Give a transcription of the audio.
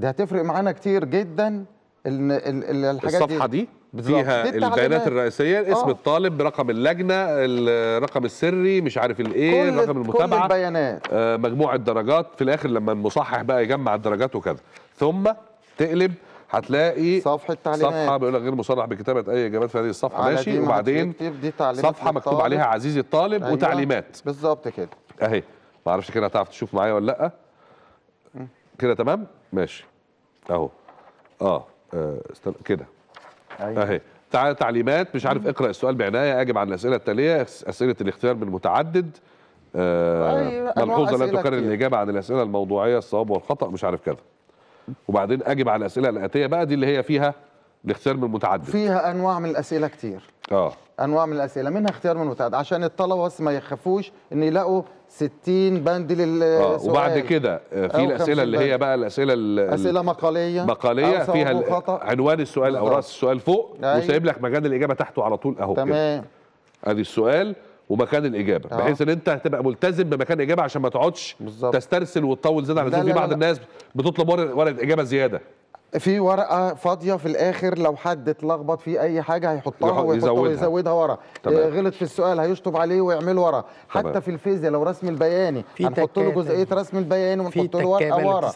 دي هتفرق معانا كتير جدا ال- ال- ال- الحاجات الصفحة دي بالظبط. فيها دي البيانات. الرئيسية اسم آه. الطالب رقم اللجنة الرقم السري مش عارف الايه كل رقم كل المتابعة البيانات. آه، مجموع الدرجات في الآخر لما المصحح بقى يجمع الدرجات وكذا ثم تقلب هتلاقي صفحة تعليمات. صفحة بيقول لك غير مصرح بكتابة أي إجابات في هذه الصفحة. ماشي. دي ما وبعدين دي صفحة مكتوب. عليها عزيزي الطالب أيوة. وتعليمات. بالظبط كده. أهي. ما أعرفش كده هتعرف تشوف معايا ولا لأ. كده تمام؟ ماشي. اهو. آه آه، استنى كده. أيوه. أهي. تع- تعليمات مش عارف اقرأ السؤال بعناية أجب عن الأسئلة التالية أسئلة الاختيار من متعدد آه أيوة، أنواع ملحوظة لا تكرر. الإجابة عن الأسئلة الموضوعية الصواب والخطأ مش عارف كذا. وبعدين أجب على الأسئلة الآتية بقى دي اللي هي فيها الاختيار من متعدد فيها أنواع من الأسئلة كتير. آه أنواع من الأسئلة منها اختيار من متعدد عشان الطلبة بس ما يخافوش إن يلاقوا 60 بند للسؤال آه وبعد كده آه، في الأسئلة 50 اللي هي. بقى الأسئلة ال- ال- أسئلة مقالية مقالية فيها. عنوان السؤال أو. رأس السؤال فوق أيوة. وسايب لك مكان الإجابة تحته على طول أهو تمام أدي السؤال ومكان الإجابة آه. بحيث إن أنت هتبقى ملتزم بمكان الإجابة عشان ما تقعدش. تسترسل وتطول زيادة عن اللزوم في بعض لا. الناس بتطلب ورقة إجابة زيادة في ورقة فاضية في الآخر لو حد اتلخبط في أي حاجة هيحطها ويحطها. ويزودها ورا. آه، غلط في السؤال هيشطب عليه ويعمل ورا. حتى في الفيزياء لو رسم البياني هنحط له. جزئية رسم البياني ونحط له ورقة ورا